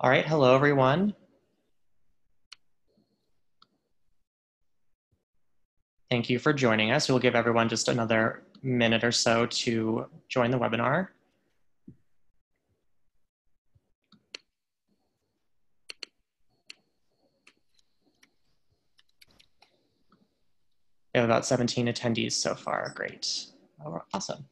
All right, hello everyone. Thank you for joining us. We'll give everyone just another minute or so to join the webinar. We have about 17 attendees so far, great. Awesome.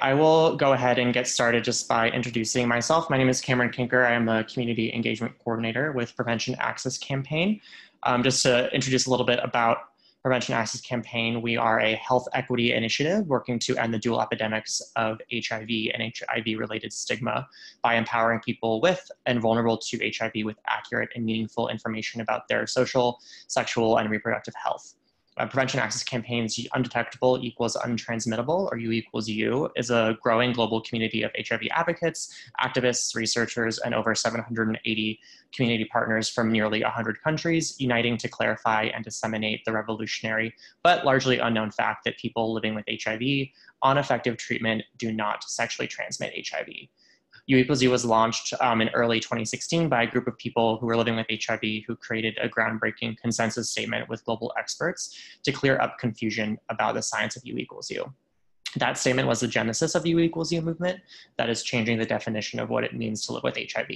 I will go ahead and get started just by introducing myself. My name is Cameron Kinker. I am a community engagement coordinator with Prevention Access Campaign. Um, just to introduce a little bit about Prevention Access Campaign, we are a health equity initiative working to end the dual epidemics of HIV and HIV related stigma by empowering people with and vulnerable to HIV with accurate and meaningful information about their social, sexual, and reproductive health uh, prevention access campaigns undetectable equals untransmittable or u equals u is a growing global community of hiv advocates activists researchers and over 780 community partners from nearly 100 countries uniting to clarify and disseminate the revolutionary but largely unknown fact that people living with hiv on effective treatment do not sexually transmit hiv U equals U was launched um, in early 2016 by a group of people who were living with HIV who created a groundbreaking consensus statement with global experts to clear up confusion about the science of U equals U. That statement was the genesis of the U equals U movement that is changing the definition of what it means to live with HIV.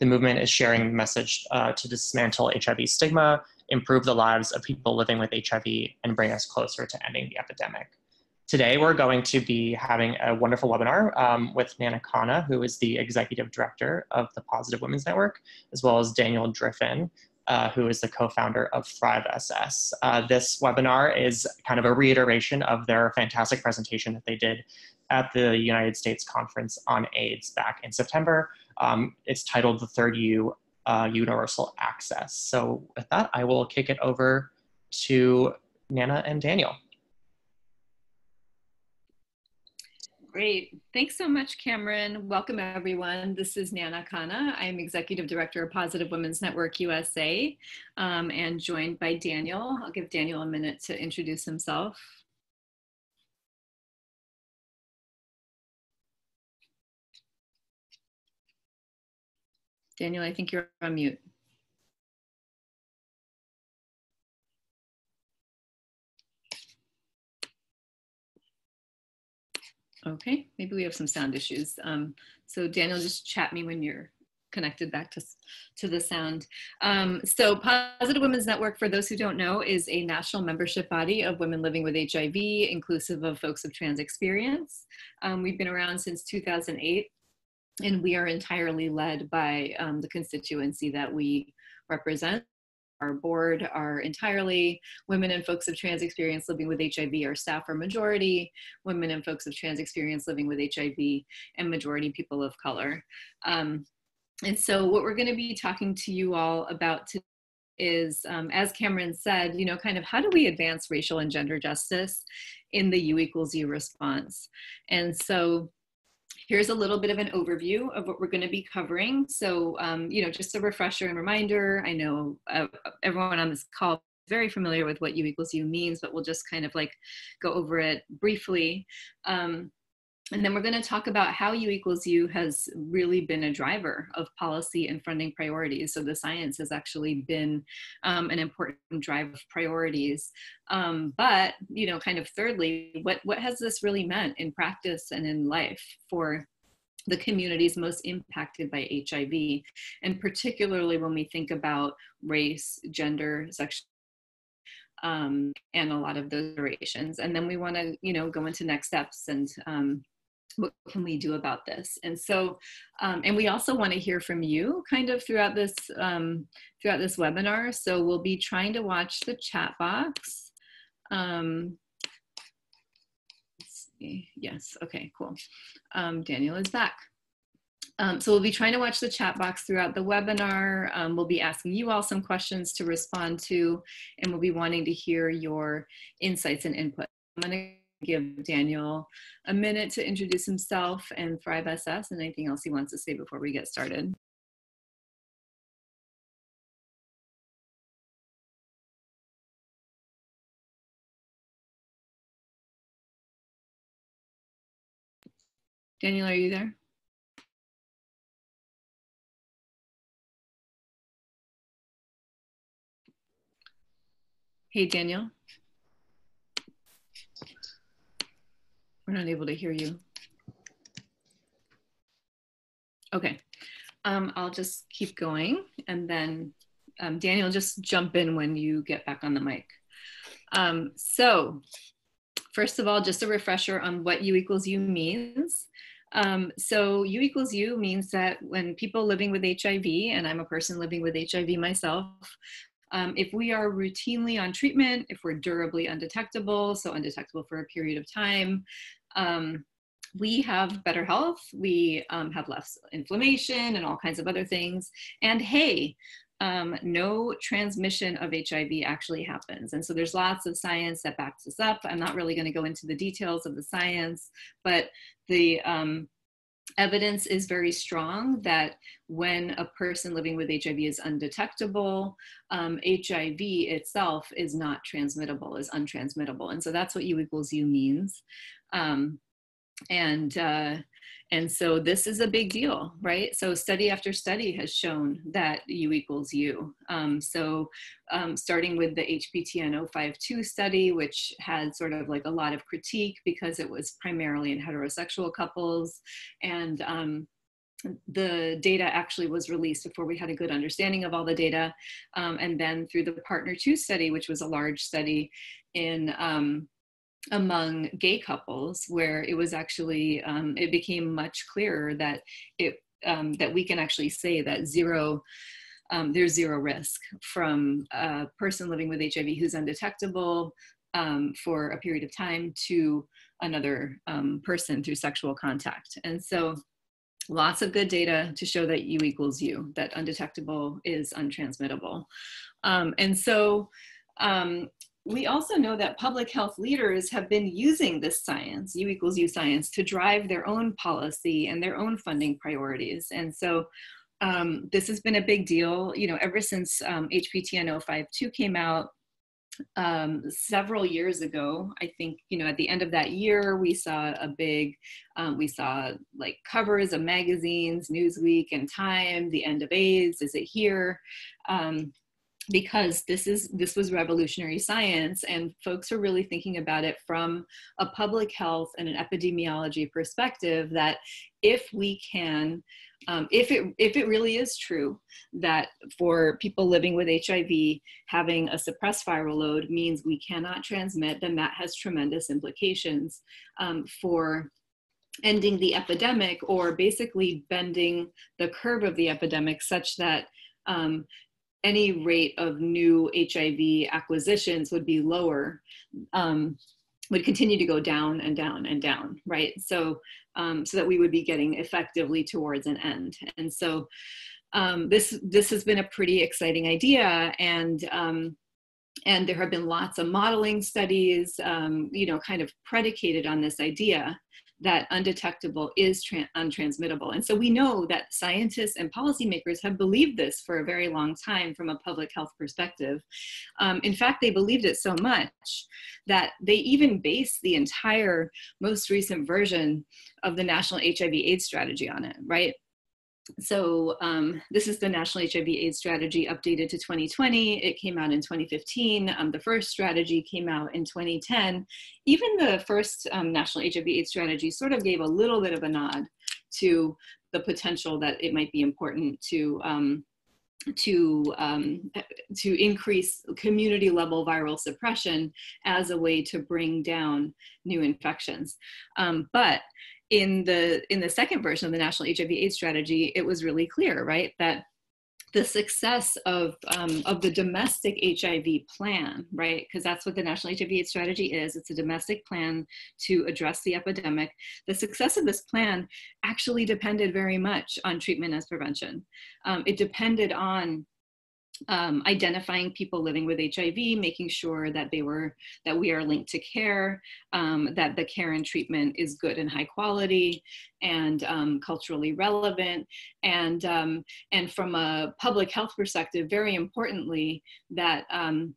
The movement is sharing the message uh, to dismantle HIV stigma, improve the lives of people living with HIV, and bring us closer to ending the epidemic. Today, we're going to be having a wonderful webinar um, with Naina Khanna, who is the executive director of the Positive Women's Network, as well as Daniel Driffin, uh, who is the co-founder of Thrive SS. Uh, this webinar is kind of a reiteration of their fantastic presentation that they did at the United States Conference on AIDS back in September. Um, it's titled The Third U, uh, Universal Access. So with that, I will kick it over to Naina and Daniel. Great. Thanks so much, Cameron. Welcome, everyone. This is Naina Khanna. I'm Executive Director of Positive Women's Network USA um, and joined by Daniel. I'll give Daniel a minute to introduce himself. Daniel, I think you're on mute. Okay, maybe we have some sound issues. Um, so Daniel, just chat me when you're connected back to, to the sound. Um, so Positive Women's Network, for those who don't know, is a national membership body of women living with HIV, inclusive of folks of trans experience. Um, we've been around since 2008, and we are entirely led by um, the constituency that we represent our board are entirely women and folks of trans experience living with HIV. Our staff are majority women and folks of trans experience living with HIV and majority people of color. Um, and so what we're gonna be talking to you all about today is, um, as Cameron said, you know, kind of how do we advance racial and gender justice in the U equals U response? And so Here's a little bit of an overview of what we're going to be covering. So, um, you know, just a refresher and reminder. I know uh, everyone on this call is very familiar with what U equals U means, but we'll just kind of like go over it briefly. Um, and then we're going to talk about how U equals U has really been a driver of policy and funding priorities. So the science has actually been um, an important drive of priorities. Um, but, you know, kind of thirdly, what, what has this really meant in practice and in life for the communities most impacted by HIV? And particularly when we think about race, gender, sexual um, and a lot of those durations. And then we want to, you know, go into next steps and um, what can we do about this? And so um, and we also want to hear from you kind of throughout this um, throughout this webinar. So we'll be trying to watch the chat box. Um, yes okay cool. Um, daniel is back. Um, so we'll be trying to watch the chat box throughout the webinar. Um, we'll be asking you all some questions to respond to, and we'll be wanting to hear your insights and input. I'm going to give Daniel a minute to introduce himself and Thrive SS and anything else he wants to say before we get started. Daniel, are you there? Hey, Daniel. We're not able to hear you. Okay, um, I'll just keep going and then um, Daniel, just jump in when you get back on the mic. Um, so first of all, just a refresher on what U equals U means. Um, so U equals U means that when people living with HIV, and I'm a person living with HIV myself, um, if we are routinely on treatment, if we're durably undetectable, so undetectable for a period of time, um, we have better health, we um, have less inflammation and all kinds of other things. And hey, um, no transmission of HIV actually happens. And so there's lots of science that backs this up. I'm not really going to go into the details of the science, but the um, evidence is very strong that when a person living with HIV is undetectable, um, HIV itself is not transmittable, is untransmittable. And so that's what U equals U means. Um, and uh, and so this is a big deal, right? So study after study has shown that U equals U. Um, so um, starting with the HPTN 052 study, which had sort of like a lot of critique because it was primarily in heterosexual couples. And um, the data actually was released before we had a good understanding of all the data. Um, and then through the Partner 2 study, which was a large study in um, among gay couples where it was actually um, it became much clearer that it um, that we can actually say that zero um, there's zero risk from a person living with hiv who's undetectable um, for a period of time to another um, person through sexual contact. And so lots of good data to show that u equals u that undetectable is untransmittable. Um, and so um, we also know that public health leaders have been using this science, U equals U science, to drive their own policy and their own funding priorities. And so um, this has been a big deal, you know, ever since um, HPTN 052 came out um, several years ago. I think, you know, at the end of that year, we saw a big, um, we saw like covers of magazines, Newsweek and Time, The End of AIDS, Is It Here? Um, because this is this was revolutionary science and folks are really thinking about it from a public health and an epidemiology perspective that if we can um, if it if it really is true that for people living with hiv having a suppressed viral load means we cannot transmit then that has tremendous implications um, for ending the epidemic or basically bending the curve of the epidemic such that um, any rate of new HIV acquisitions would be lower, um, would continue to go down and down and down, right? So, um, so that we would be getting effectively towards an end. And so, um, this this has been a pretty exciting idea, and um, and there have been lots of modeling studies, um, you know, kind of predicated on this idea that undetectable is untransmittable. And so we know that scientists and policymakers have believed this for a very long time from a public health perspective. Um, in fact, they believed it so much that they even base the entire most recent version of the National HIV AIDS strategy on it, right? So um, this is the National HIV AIDS strategy updated to 2020. It came out in 2015. Um, the first strategy came out in 2010. Even the first um, National HIV AIDS strategy sort of gave a little bit of a nod to the potential that it might be important to um, to um, to increase community level viral suppression as a way to bring down new infections. Um, but in the in the second version of the national hiv aids strategy it was really clear right that the success of um, of the domestic hiv plan right because that's what the national hiv aids strategy is. It's a domestic plan to address the epidemic. The success of this plan actually depended very much on treatment as prevention. Um, it depended on um, identifying people living with HIV, making sure that they were that we are linked to care, um, that the care and treatment is good and high quality, and um, culturally relevant, and um, and from a public health perspective, very importantly, that um,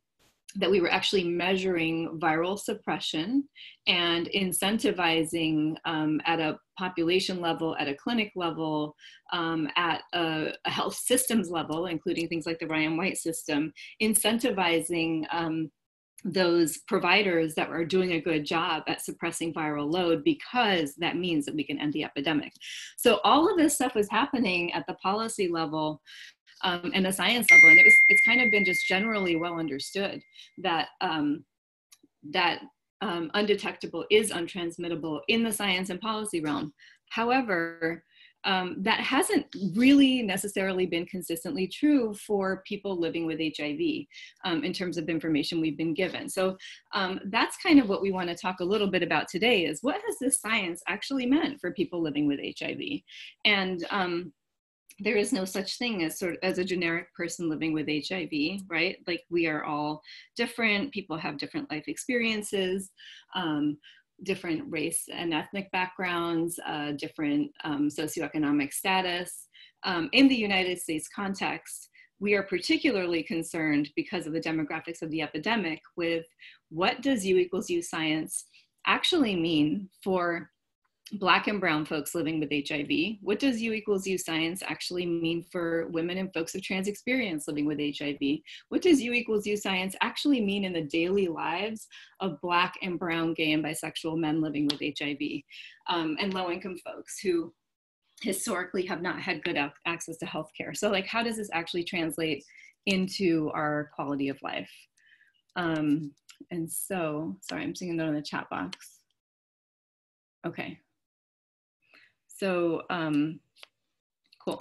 that we were actually measuring viral suppression and incentivizing um, at a population level, at a clinic level, um, at a, a, health systems level, including things like the Ryan White system, incentivizing um, those providers that are doing a good job at suppressing viral load because that means that we can end the epidemic. So all of this stuff was happening at the policy level um, and the science level, and it was it's kind of been just generally well understood that um, that um, undetectable is untransmittable in the science and policy realm. However, um, that hasn't really necessarily been consistently true for people living with HIV um, in terms of information we've been given. So um, that's kind of what we want to talk a little bit about today is what has this science actually meant for people living with HIV? And um, there is no such thing as sort of as a generic person living with HIV, right? Like we are all different. People have different life experiences. Um, different race and ethnic backgrounds, uh, different um, socioeconomic status. Um, in the United States context, we are particularly concerned because of the demographics of the epidemic with what does U equals U science actually mean for Black and Brown folks living with HIV? What does U equals U science actually mean for women and folks of trans experience living with HIV? What does U equals U science actually mean in the daily lives of Black and Brown, gay, and bisexual men living with HIV um, and low income folks who historically have not had good access to healthcare? So, like, how does this actually translate into our quality of life? Um, and so, sorry, I'm seeing note in the chat box. Okay, so um, cool.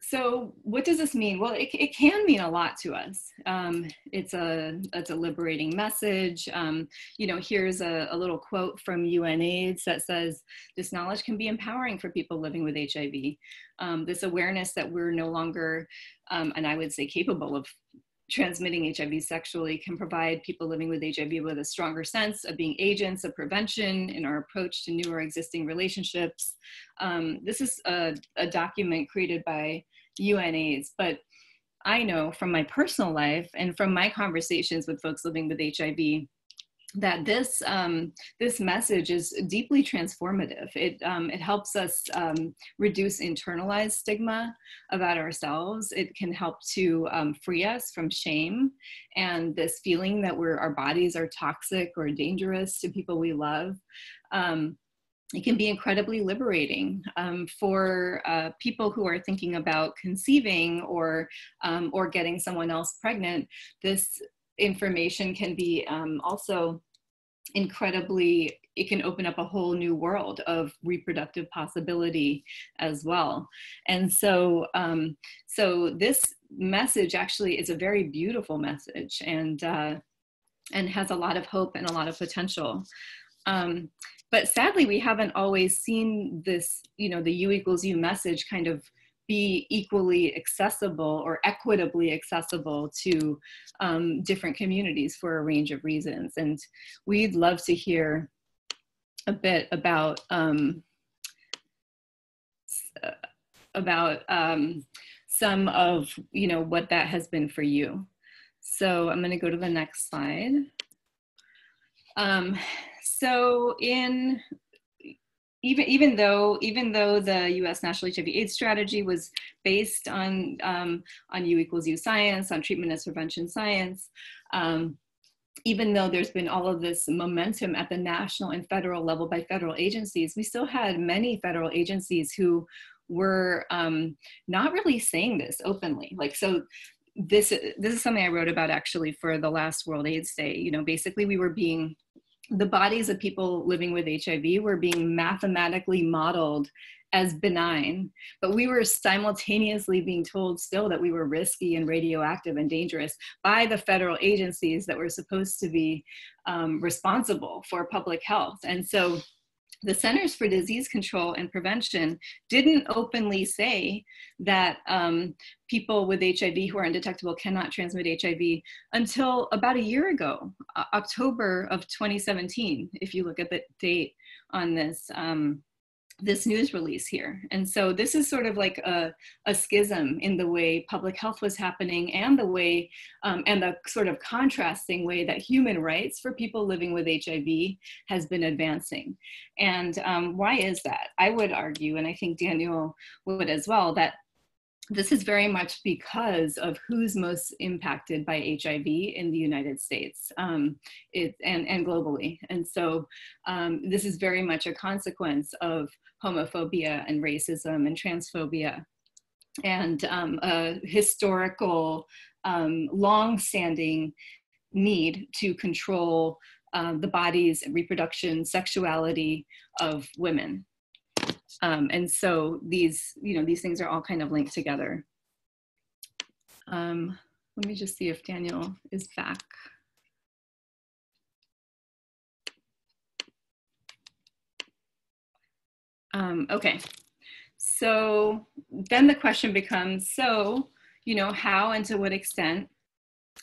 So what does this mean? Well, it, it can mean a lot to us. Um, it's a it's a liberating message. Um, you know, here's a, a, little quote from UNAIDS that says, "This knowledge can be empowering for people living with HIV. Um, this awareness that we're no longer, um, and I would say, capable of transmitting HIV sexually can provide people living with HIV with a stronger sense of being agents of prevention in our approach to new or existing relationships. Um, this is a, a document created by UNAIDS, but I know from my personal life and from my conversations with folks living with HIV that this um, this message is deeply transformative. It um, it helps us um, reduce internalized stigma about ourselves. It can help to um, free us from shame and this feeling that we're our bodies are toxic or dangerous to people we love. Um, it can be incredibly liberating um, for uh, people who are thinking about conceiving or or getting someone else pregnant. This information can be um, also incredibly it can open up a whole new world of reproductive possibility as well. And so um, so this message actually is a very beautiful message and uh, and has a lot of hope and a lot of potential. Um, but sadly we haven't always seen this you know the u equals u message kind of be equally accessible or equitably accessible to um, different communities for a range of reasons. And we'd love to hear a bit about um, about um, some of you know what that has been for you. So I'm going to go to the next slide. Um, so in even even though even though the U.S. National HIV/AIDS strategy was based on um, on U equals U science, on treatment as prevention science, um, even though there's been all of this momentum at the national and federal level by federal agencies, we still had many federal agencies who were um, not really saying this openly. Like so, this this is something I wrote about actually for the last World AIDS Day. You know, basically we were being the bodies of people living with HIV were being mathematically modeled as benign, but we were simultaneously being told still that we were risky and radioactive and dangerous by the federal agencies that were supposed to be um, responsible for public health. And so the Centers for Disease Control and Prevention didn't openly say that um, people with HIV who are undetectable cannot transmit HIV until about a year ago, October of 2017, if you look at the date on this. Um, this news release here. And so this is sort of like a, a schism in the way public health was happening and the way, um, and the sort of contrasting way that human rights for people living with HIV has been advancing. And um, why is that? I would argue, and I think Daniel would as well, that this is very much because of who's most impacted by HIV in the United States um, it, and, and globally. And so um, this is very much a consequence of homophobia and racism and transphobia and um, a historical, um, long-standing need to control uh, the bodies, reproduction, sexuality of women. Um, and so these, you know, these things are all kind of linked together. Um, let me just see if Daniel is back. Um, okay, so then the question becomes, so, you know, how and to what extent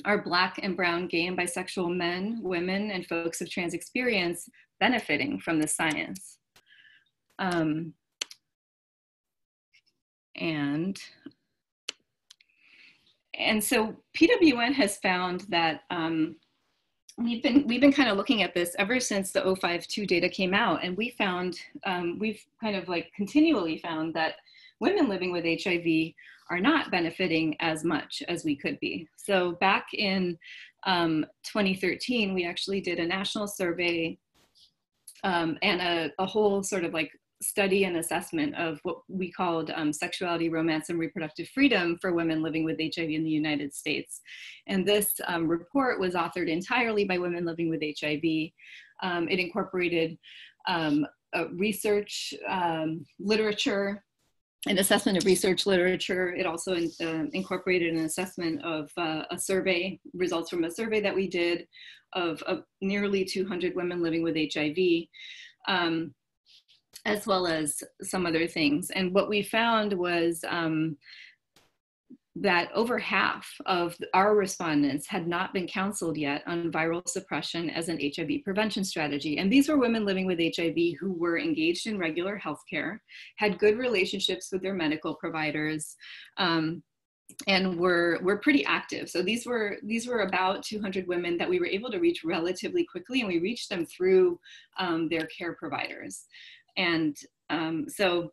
are Black and Brown gay and bisexual men, women, and folks of trans experience benefiting from the science? Um, and and so PWN has found that um, we've been we've been kind of looking at this ever since the 052 data came out, and we found um, we've kind of like continually found that women living with HIV are not benefiting as much as we could be. So back in um, 2013, we actually did a national survey um, and a, a, whole sort of like study and assessment of what we called um, sexuality, romance, and reproductive freedom for women living with HIV in the United States. And this um, report was authored entirely by women living with HIV. Um, it incorporated um, research, um, literature, an assessment of research literature. It also in, uh, incorporated an assessment of uh, a survey, results from a survey that we did of, of nearly 200 women living with HIV. Um, as well as some other things. And what we found was um, that over half of our respondents had not been counseled yet on viral suppression as an HIV prevention strategy. And these were women living with HIV who were engaged in regular healthcare, had good relationships with their medical providers, um, and were were pretty active. So these were these were about 200 women that we were able to reach relatively quickly, and we reached them through um, their care providers. And um, so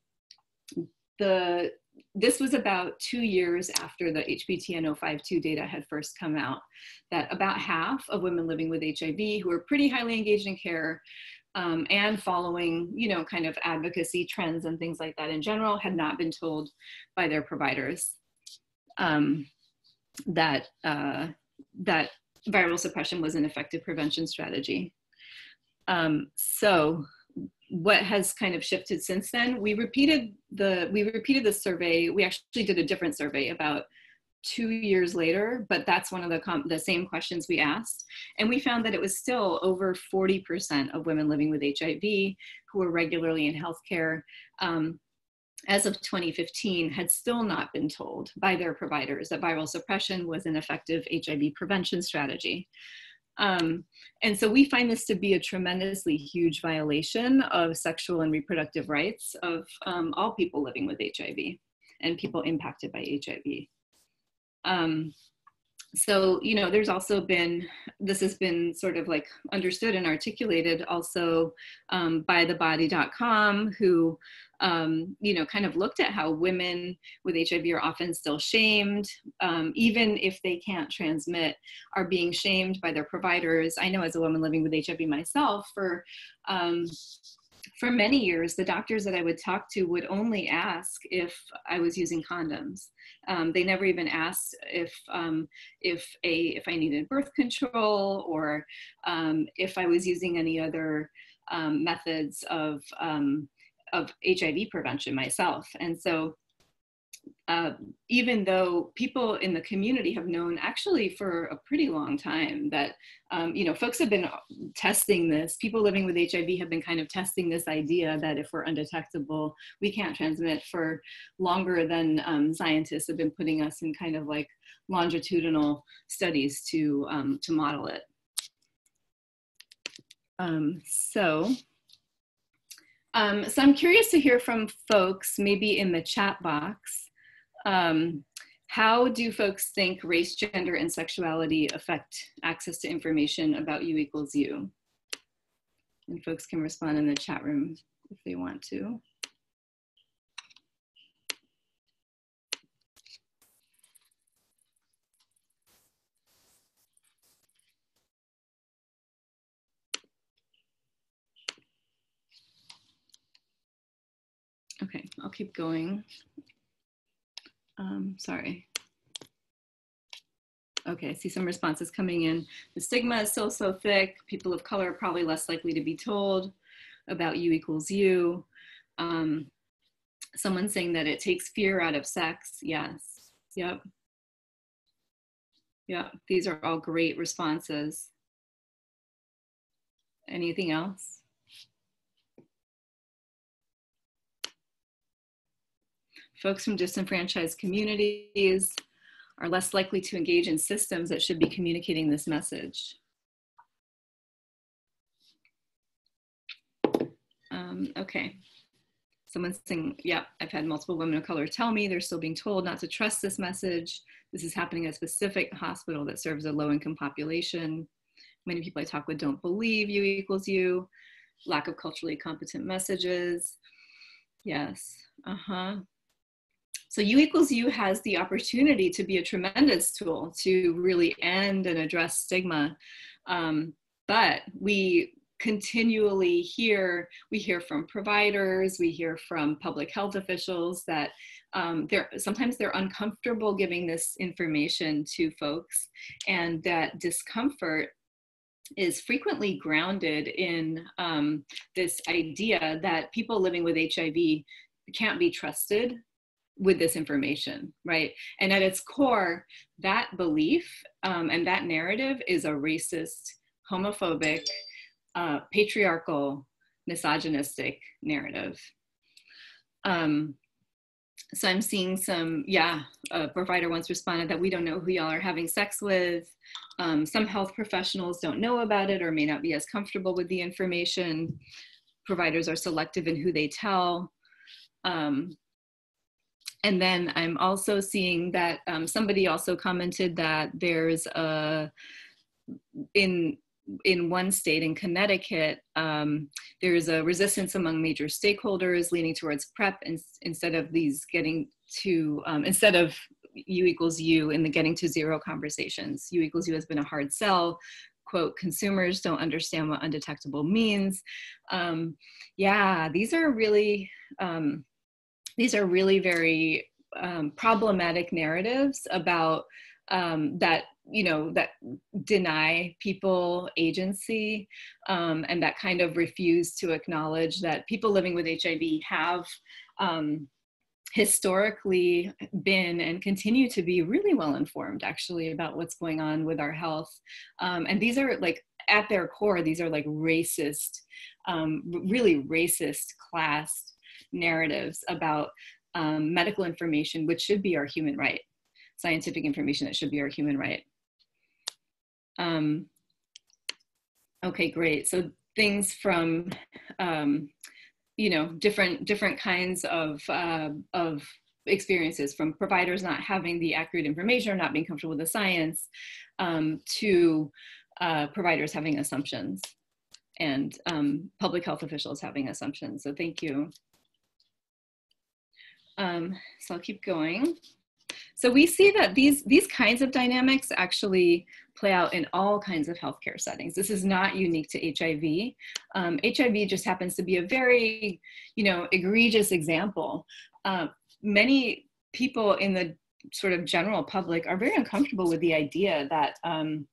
the this was about two years after the HPTN 052 data had first come out, that about half of women living with HIV who were pretty highly engaged in care um, and following, you know, kind of advocacy trends and things like that in general had not been told by their providers um, that, uh, that viral suppression was an effective prevention strategy. Um, so what has kind of shifted since then we repeated the we repeated the survey. We actually did a different survey about two years later but that's one of the com- the same questions we asked. And we found that it was still over 40% of women living with hiv who were regularly in healthcare um, as of 2015 had still not been told by their providers that viral suppression was an effective hiv prevention strategy um, and so we find this to be a tremendously huge violation of sexual and reproductive rights of um, all people living with HIV and people impacted by HIV. Um, so, you know, there's also been, this has been sort of like understood and articulated also um, by thebody.com, who um, you know, kind of looked at how women with HIV are often still shamed, um, even if they can't transmit, are being shamed by their providers. I know as a woman living with HIV myself, for um, for many years, the doctors that I would talk to would only ask if I was using condoms. Um, they never even asked if um, if a if I needed birth control or um, if I was using any other um, methods of um, of HIV prevention myself. And so uh, even though people in the community have known actually for a pretty long time that um, you know folks have been testing this people living with hiv have been kind of testing this idea that if we're undetectable we can't transmit for longer than um, scientists have been putting us in kind of like longitudinal studies to um, to model it um, so um, so I'm curious to hear from folks, maybe in the chat box. Um, how do folks think race, gender, and sexuality affect access to information about you equals you? And folks can respond in the chat room if they want to. Okay, I'll keep going. Um, sorry. Okay, I see some responses coming in. The stigma is still so thick. People of color are probably less likely to be told about U equals U. Um, someone saying that it takes fear out of sex. Yes. Yep. Yep. These are all great responses. Anything else? Folks from disenfranchised communities are less likely to engage in systems that should be communicating this message. Um, okay. Someone's saying, yeah, I've had multiple women of color tell me they're still being told not to trust this message. This is happening at a specific hospital that serves a low income population. Many people I talk with don't believe U equals U. Lack of culturally competent messages. Yes. Uh huh. So U equals U has the opportunity to be a tremendous tool to really end and address stigma. Um, but we continually hear we hear from providers we hear from public health officials that um, they're sometimes they're uncomfortable giving this information to folks and that discomfort is frequently grounded in um, this idea that people living with hiv can't be trusted with this information right and at its core that belief um, and that narrative is a racist homophobic uh, patriarchal, misogynistic narrative. Um, so I'm seeing some, yeah, a provider once responded that we don't know who y'all are having sex with. Um, some health professionals don't know about it or may not be as comfortable with the information. Providers are selective in who they tell. Um, and then I'm also seeing that um, somebody also commented that there's a, in in one state, in Connecticut, um, there's a resistance among major stakeholders leaning towards PrEP in, instead of these getting to, um, instead of U equals U in the getting to zero conversations. U equals U has been a hard sell. Quote, consumers don't understand what undetectable means. Um, yeah, these are really, um, these are really very um, problematic narratives about um, that you know that deny people agency um, and that kind of refuse to acknowledge that people living with hiv have um, historically been and continue to be really well informed actually about what's going on with our health. Um, and these are like at their core these are like racist um, really racist class narratives about um, medical information which should be our human right scientific information that should be our human right um, okay, great. So things from, um, you know, different different kinds of uh, of experiences from providers not having the accurate information or not being comfortable with the science um, to uh, providers having assumptions and um, public health officials having assumptions. So thank you. Um, so I'll keep going. So we see that these, these kinds of dynamics actually play out in all kinds of healthcare settings. This is not unique to HIV. Um, HIV just happens to be a very, you know, egregious example. Uh, many people in the sort of general public are very uncomfortable with the idea that um,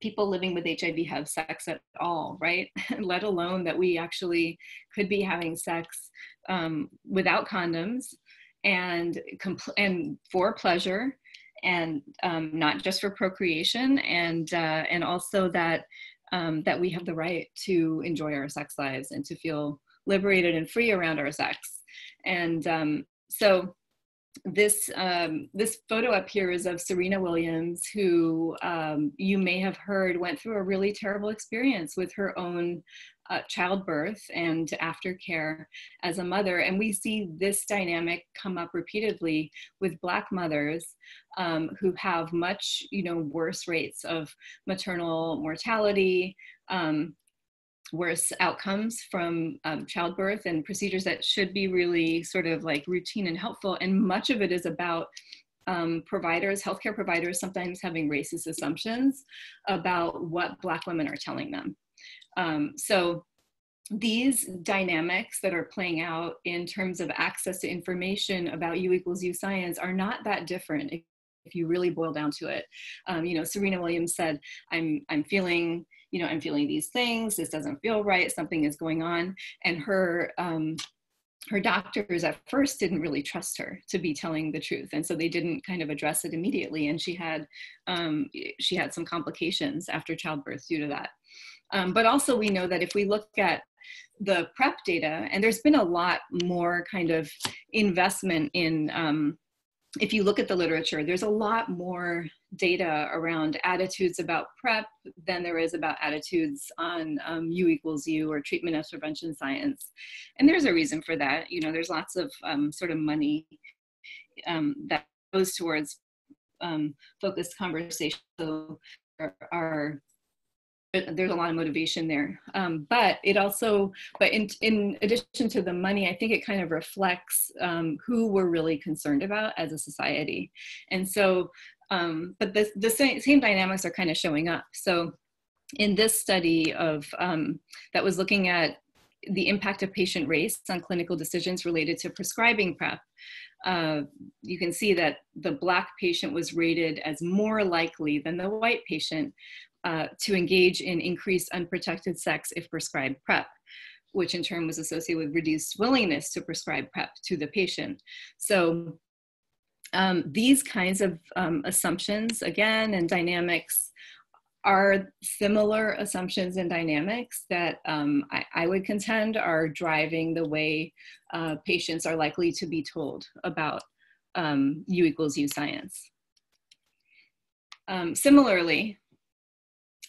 people living with HIV have sex at all, right? Let alone that we actually could be having sex um, without condoms and compl- and for pleasure and um, not just for procreation and uh, and also that um, that we have the right to enjoy our sex lives and to feel liberated and free around our sex. And um, so this um, this photo up here is of Serena Williams, who um, you may have heard went through a really terrible experience with her own uh, childbirth and aftercare as a mother. And we see this dynamic come up repeatedly with Black mothers um, who have much, you know, worse rates of maternal mortality, um, worse outcomes from um, childbirth and procedures that should be really sort of like routine and helpful. And much of it is about um, providers, healthcare providers, sometimes having racist assumptions about what Black women are telling them. Um, so these dynamics that are playing out in terms of access to information about U equals U science are not that different if you really boil down to it. Um, you know, Serena Williams said, I'm, I'm feeling, you know, I'm feeling these things, this doesn't feel right, something is going on. And her, um, her doctors at first didn't really trust her to be telling the truth. And so they didn't kind of address it immediately. And she had um, she had some complications after childbirth due to that um, but also we know that if we look at the prep data and there's been a lot more kind of investment in um, if you look at the literature, there's a lot more data around attitudes about PrEP than there is about attitudes on um, U equals U or treatment as prevention science. And there's a reason for that. You know, there's lots of um, sort of money um, that goes towards um, focused conversation. So our there's a lot of motivation there. Um, but it also, but in, in addition to the money, I think it kind of reflects um, who we're really concerned about as a society. And so, um, but the, the same, same dynamics are kind of showing up. So in this study of, um, that was looking at the impact of patient race on clinical decisions related to prescribing PrEP, uh, you can see that the black patient was rated as more likely than the white patient uh, to engage in increased unprotected sex if prescribed PrEP, which in turn was associated with reduced willingness to prescribe PrEP to the patient. So um, these kinds of um, assumptions, again, and dynamics are similar assumptions and dynamics that um, I, I, would contend are driving the way uh, patients are likely to be told about um, U equals U science. Um, similarly,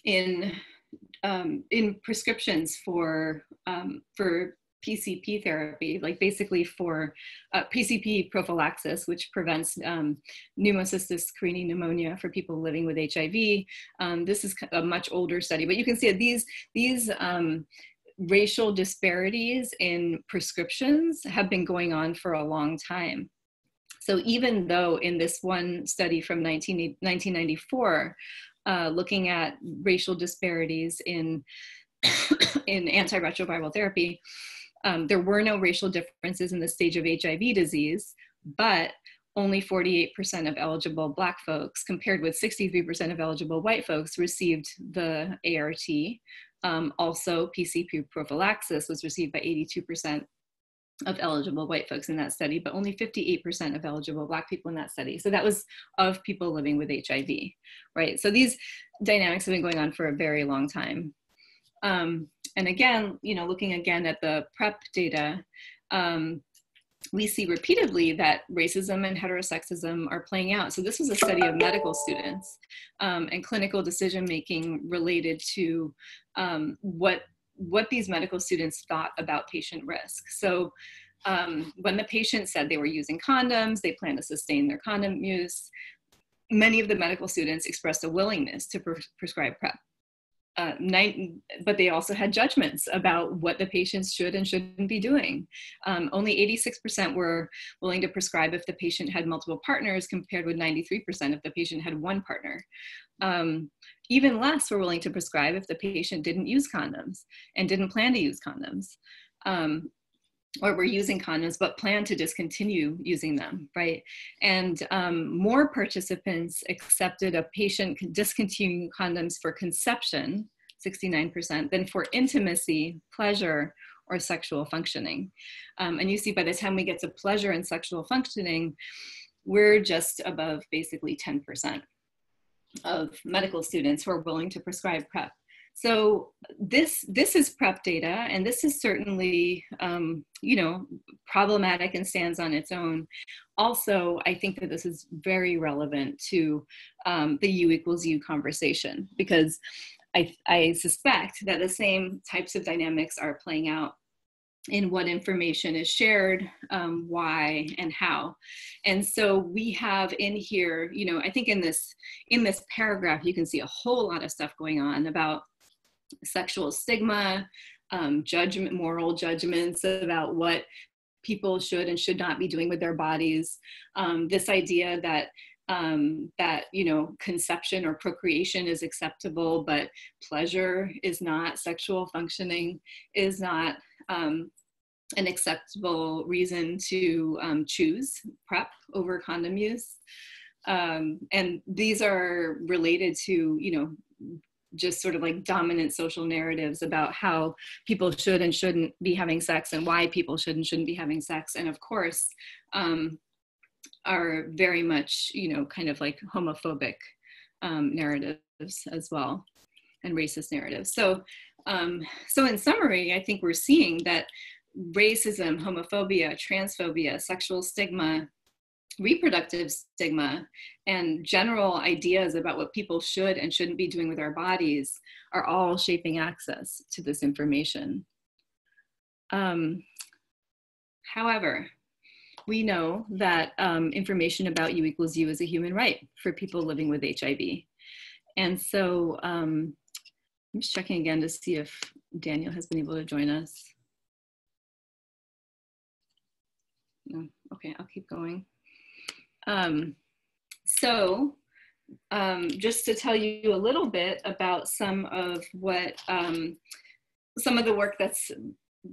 in um, in prescriptions for um, for PCP therapy, like basically for uh, PCP prophylaxis, which prevents um, pneumocystis carinii pneumonia for people living with HIV. Um, this is a much older study, but you can see these these um, racial disparities in prescriptions have been going on for a long time. So even though in this one study from 19, 1994, uh, looking at racial disparities in, in antiretroviral therapy. Um, there were no racial differences in the stage of HIV disease, but only 48% of eligible Black folks, compared with 63% of eligible white folks, received the ART. Um, also, PCP prophylaxis was received by 82% of eligible white folks in that study, but only 58% of eligible Black people in that study. So that was of people living with HIV, right? So these dynamics have been going on for a very long time. Um, and again, you know, looking again at the PrEP data, um, we see repeatedly that racism and heterosexism are playing out. So this was a study of medical students um, and clinical decision making related to um, what what these medical students thought about patient risk. So um, when the patient said they were using condoms, they plan to sustain their condom use, many of the medical students expressed a willingness to pre prescribe PrEP. Uh, but they also had judgments about what the patients should and shouldn't be doing. Um, only 86% were willing to prescribe if the patient had multiple partners, compared with 93% if the patient had one partner. Um, even less were willing to prescribe if the patient didn't use condoms and didn't plan to use condoms. Um, or were using condoms but plan to discontinue using them, right? And um, more participants accepted a patient discontinuing condoms for conception, 69%, than for intimacy, pleasure, or sexual functioning. Um, and you see by the time we get to pleasure and sexual functioning, we're just above basically 10% of medical students who are willing to prescribe PrEP. So this this is PrEP data, and this is certainly um, you know problematic and stands on its own. Also, I think that this is very relevant to um, the U equals U conversation because I, I suspect that the same types of dynamics are playing out in what information is shared, um, why, and how. And so we have in here, you know, I think in this in this paragraph, you can see a whole lot of stuff going on about sexual stigma, um, judgment, moral judgments about what people should and should not be doing with their bodies. Um, this idea that um, that you know conception or procreation is acceptable but pleasure is not sexual functioning is not um, an acceptable reason to um, choose prep over condom use um, and these are related to you know just sort of like dominant social narratives about how people should and shouldn't be having sex and why people should and shouldn't be having sex and of course um, are very much, you know, kind of like homophobic um, narratives as well and racist narratives. So, um, so in summary, I think we're seeing that racism, homophobia, transphobia, sexual stigma, reproductive stigma, and general ideas about what people should and shouldn't be doing with our bodies are all shaping access to this information. Um, however, we know that um, information about U equals U is a human right for people living with HIV. And so um, I'm just checking again to see if Daniel has been able to join us. No, okay, I'll keep going. Um, so um, just to tell you a little bit about some of what, um, some of the work that's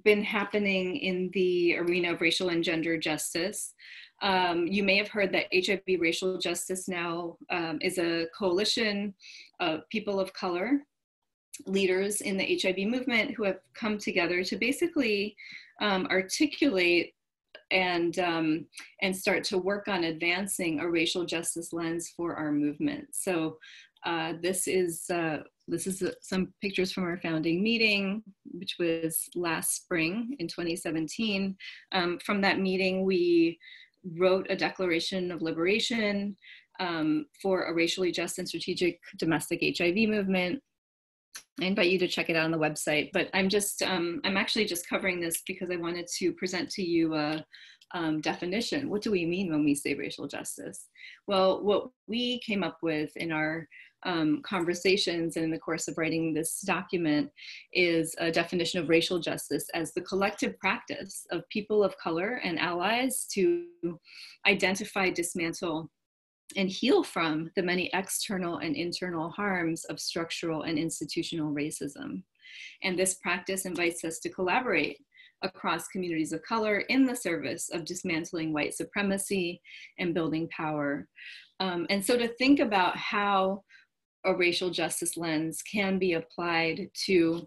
been happening in the arena of racial and gender justice. Um, you may have heard that HIV Racial Justice Now um, is a coalition of people of color, leaders in the HIV movement who have come together to basically um, articulate and um, and start to work on advancing a racial justice lens for our movement. So uh, this is uh, this is uh, some pictures from our founding meeting, which was last spring in 2017. Um, from that meeting, we wrote a declaration of liberation um, for a racially just and strategic domestic HIV movement. I invite you to check it out on the website, but I'm just, um, I'm actually just covering this because I wanted to present to you a, um, definition. What do we mean when we say racial justice? Well, what we came up with in our um, conversations and in the course of writing this document is a definition of racial justice as the collective practice of people of color and allies to identify, dismantle, and heal from the many external and internal harms of structural and institutional racism. And this practice invites us to collaborate across communities of color in the service of dismantling white supremacy and building power. Um, and so to think about how a racial justice lens can be applied to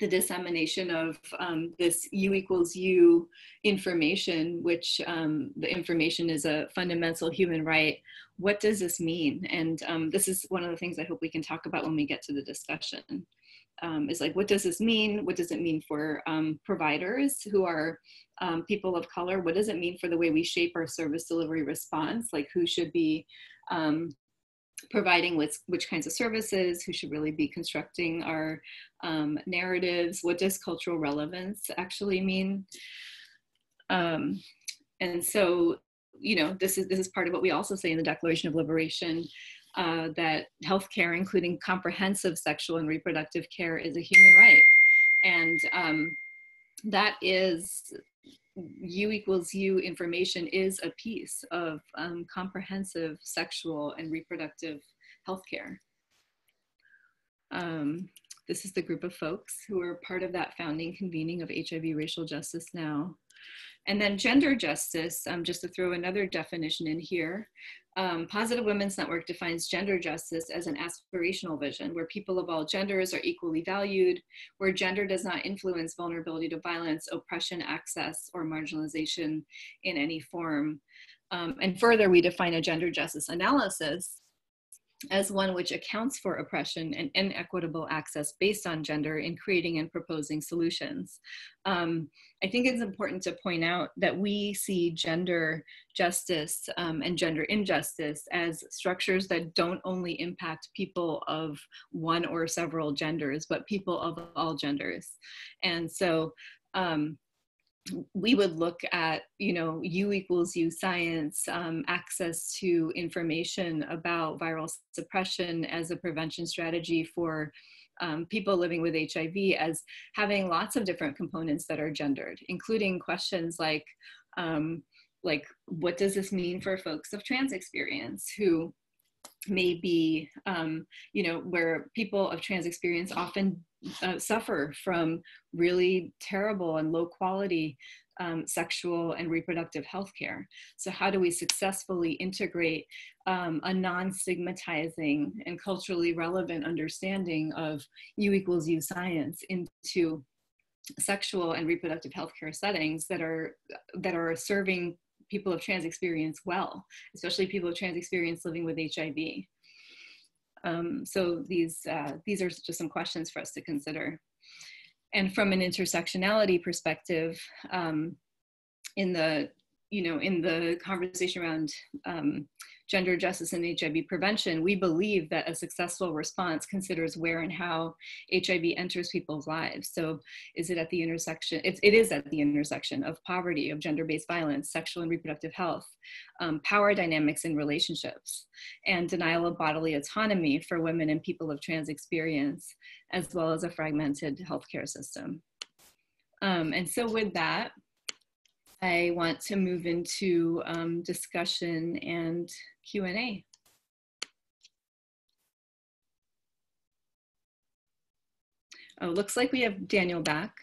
the dissemination of um, this U equals U information, which um, the information is a fundamental human right. What does this mean? And um, this is one of the things I hope we can talk about when we get to the discussion. Um, is like, what does this mean? What does it mean for um, providers who are um, people of color? What does it mean for the way we shape our service delivery response? Like, who should be providing which, which kinds of services, who should really be constructing our um, narratives, what does cultural relevance actually mean? Um, and so, you know, this is, this is part of what we also say in the Declaration of Liberation, uh, that healthcare, including comprehensive sexual and reproductive care, is a human right. And um, that is U equals U information is a piece of um, comprehensive sexual and reproductive healthcare. Um, this is the group of folks who are part of that founding convening of HIV Racial Justice Now. And then gender justice, um, just to throw another definition in here, um, Positive Women's Network defines gender justice as an aspirational vision where people of all genders are equally valued, where gender does not influence vulnerability to violence, oppression, access, or marginalization in any form. Um, and further, we define a gender justice analysis as one which accounts for oppression and inequitable access based on gender in creating and proposing solutions. Um, I think it's important to point out that we see gender justice um, and gender injustice as structures that don't only impact people of one or several genders, but people of all genders. And so um, we would look at you know u equals u science um, access to information about viral suppression as a prevention strategy for um, people living with hiv as having lots of different components that are gendered including questions like um, like what does this mean for folks of trans experience who may be um, you know where people of trans experience often uh, suffer from really terrible and low quality um, sexual and reproductive health care. So, how do we successfully integrate um, a non stigmatizing and culturally relevant understanding of U equals U science into sexual and reproductive healthcare settings that are that are serving people of trans experience well, especially people of trans experience living with HIV. Um, so these uh, these are just some questions for us to consider. And from an intersectionality perspective, um, in the you know in the conversation around um, gender justice and HIV prevention, we believe that a successful response considers where and how HIV enters people's lives. So, is it at the intersection? It, is at the intersection of poverty, of gender based violence, sexual and reproductive health, um, power dynamics in relationships, and denial of bodily autonomy for women and people of trans experience, as well as a fragmented healthcare system. Um, and so, with that, I want to move into um, discussion and Q&A. Oh, looks like we have Daniel back.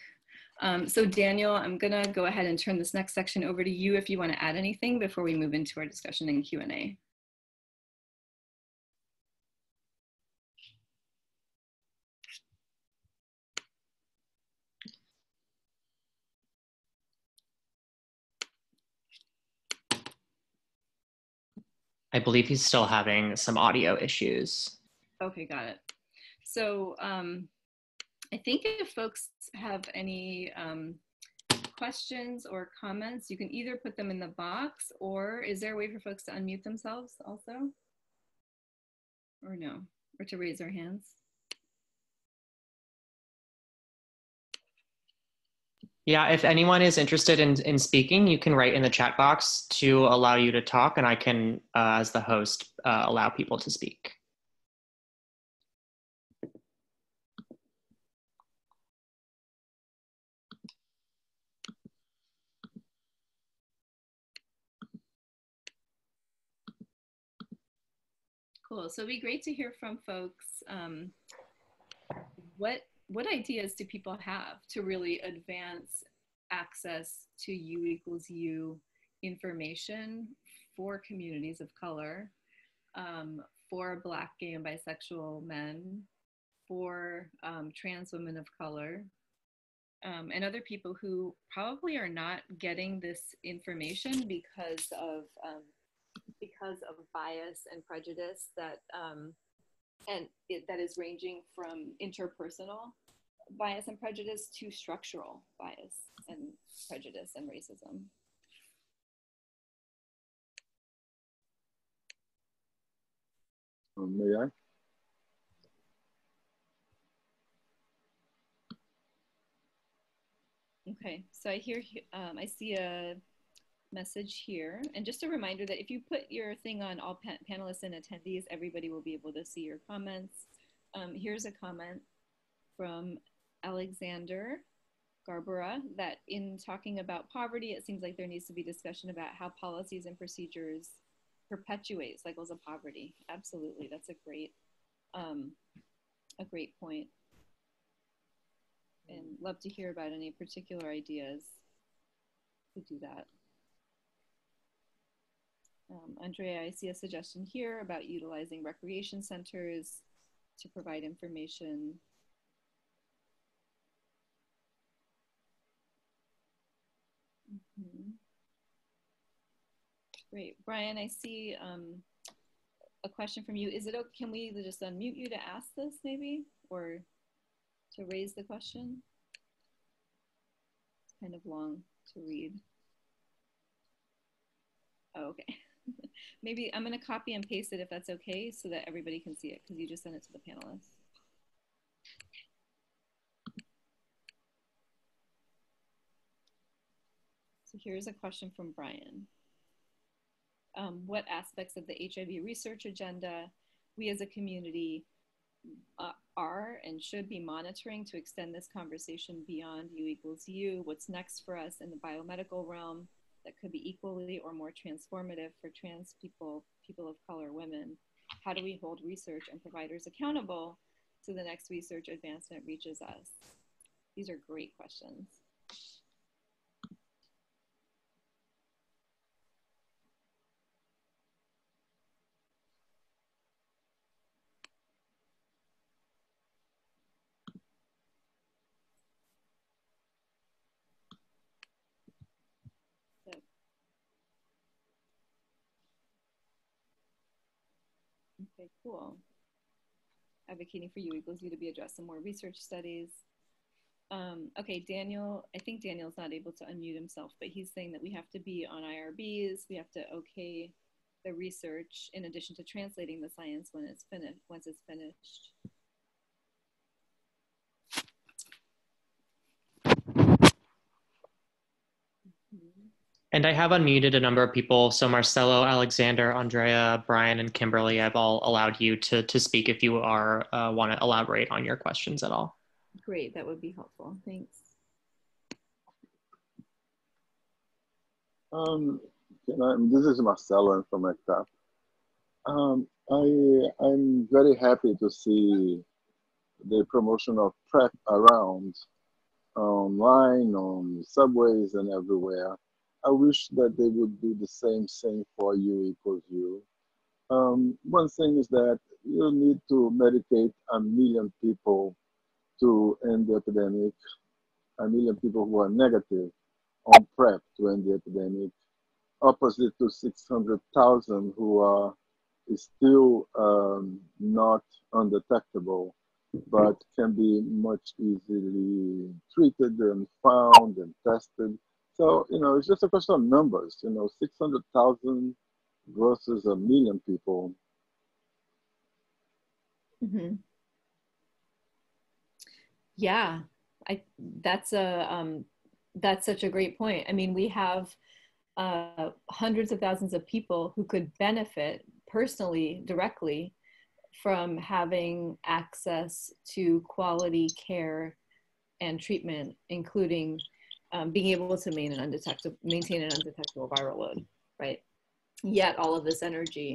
Um, so Daniel, I'm gonna go ahead and turn this next section over to you if you wanna add anything before we move into our discussion and Q&A. I believe he's still having some audio issues. Okay, got it. So um, I think if folks have any um, questions or comments, you can either put them in the box or is there a way for folks to unmute themselves also? Or no, or to raise their hands? Yeah, if anyone is interested in, in speaking, you can write in the chat box to allow you to talk, and I can, uh, as the host, uh, allow people to speak. Cool. So it'd be great to hear from folks. Um, what what ideas do people have to really advance access to U equals U information for communities of color, um, for Black, gay, and bisexual men, for um, trans women of color, um, and other people who probably are not getting this information because of um, because of bias and prejudice that um, and it, that is ranging from interpersonal bias and prejudice to structural bias and prejudice and racism. Um, may I? Okay, so I hear, um, I see a message here. And just a reminder that if you put your thing on all pa panelists and attendees, everybody will be able to see your comments. Um, here's a comment from Alexander Garbera that in talking about poverty, it seems like there needs to be discussion about how policies and procedures perpetuate cycles of poverty. Absolutely, that's a great, um, a great point. And love to hear about any particular ideas to do that. Um, Andrea, I see a suggestion here about utilizing recreation centers to provide information Mm-hmm. Great. Brian, I see um, a question from you. Is it okay, can we just unmute you to ask this maybe, or to raise the question? It's kind of long to read. Oh, okay. maybe I'm gonna copy and paste it if that's okay so that everybody can see it because you just sent it to the panelists. So here's a question from Brian. Um, what aspects of the HIV research agenda we as a community uh, are and should be monitoring to extend this conversation beyond U equals U? What's next for us in the biomedical realm? that could be equally or more transformative for trans people, people of color, women? How do we hold research and providers accountable so the next research advancement reaches us? These are great questions. Okay, cool. Advocating for U equals U to be addressed in more research studies. Um, okay, Daniel, I think Daniel's not able to unmute himself, but he's saying that we have to be on IRBs, we have to okay the research in addition to translating the science when it's finished, once it's finished. And I have unmuted a number of people. So Marcelo, Alexander, Andrea, Brian, and Kimberly, I've all allowed you to, to speak if you are uh, want to elaborate on your questions at all. Great, that would be helpful. Thanks. Um, I, this is Marcelo from ACT UP. Um, I, I'm very happy to see the promotion of PrEP around online, on subways and everywhere. I wish that they would do the same thing for U equals U. Um, one thing is that you need to medicate a million people to end the epidemic, a million people who are negative on PrEP to end the epidemic, opposite to 600,000 who are still um, not undetectable, but can be much easily treated and found and tested so, you know, it's just a question of numbers, you know, 600,000 versus a million people. Mm-hmm. Yeah, I, that's a, um, that's such a great point. I mean, we have uh, hundreds of thousands of people who could benefit personally, directly from having access to quality care and treatment, including um, being able to maintain an undetectable, maintain an undetectable viral load, right? Yet all of this energy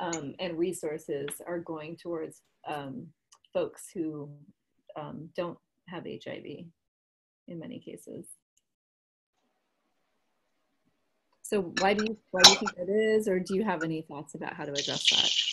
um, and resources are going towards um, folks who um, don't have HIV in many cases. So why do you why do you think that is, or do you have any thoughts about how to address that?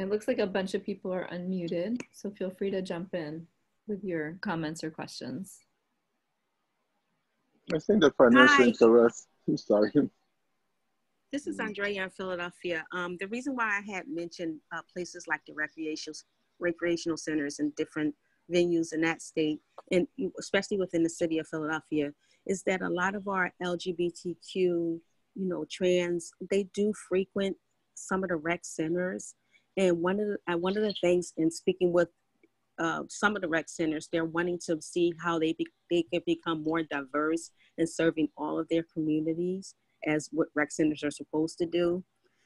It looks like a bunch of people are unmuted, so feel free to jump in with your comments or questions. I think the financial interest, I'm sorry. This is Andrea in Philadelphia. Um, the reason why I had mentioned uh, places like the recreational, recreational centers and different venues in that state, and especially within the city of Philadelphia, is that a lot of our LGBTQ, you know, trans, they do frequent some of the rec centers and one of the, uh, one of the things in speaking with uh, some of the rec centers, they're wanting to see how they be, they can become more diverse in serving all of their communities as what rec centers are supposed to do.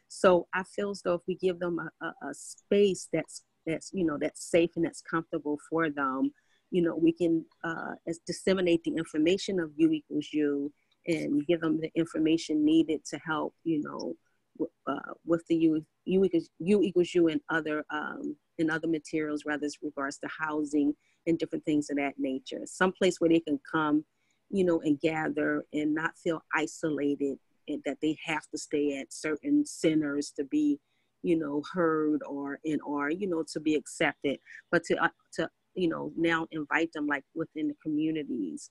So I feel as though if we give them a, a, a space that's that's you know that's safe and that's comfortable for them, you know we can uh, disseminate the information of U equals U and give them the information needed to help you know uh, with the U, U equals U equals U and other um, in other materials, rather as regards to housing and different things of that nature. Some place where they can come, you know, and gather and not feel isolated and that they have to stay at certain centers to be, you know, heard or in or you know to be accepted, but to uh, to you know now invite them like within the communities.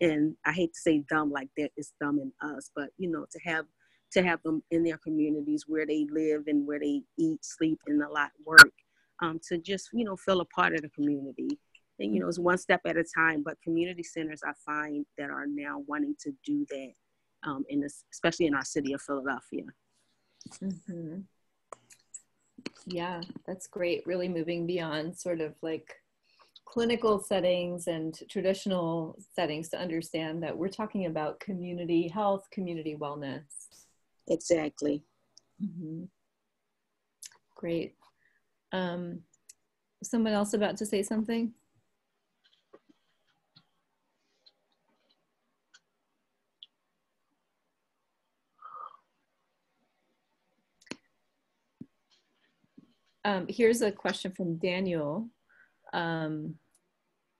And I hate to say dumb like that, it's dumb in us, but you know to have to have them in their communities where they live and where they eat, sleep, and a lot work, um, to just you know feel a part of the community. And you know, it's one step at a time. But community centers, I find that are now wanting to do that, um, in this, especially in our city of Philadelphia. Mm-hmm. Yeah, that's great. Really moving beyond sort of like clinical settings and traditional settings to understand that we're talking about community health, community wellness, exactly. Mm-hmm. Great. Um, someone else about to say something? Um, here's a question from Daniel. Um,